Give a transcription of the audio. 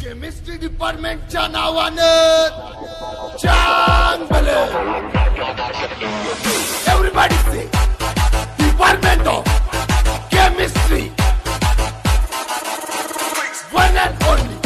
chemistry डिपार्टमेंटच्या नावानं चांग भले everybody see department of chemistry one and only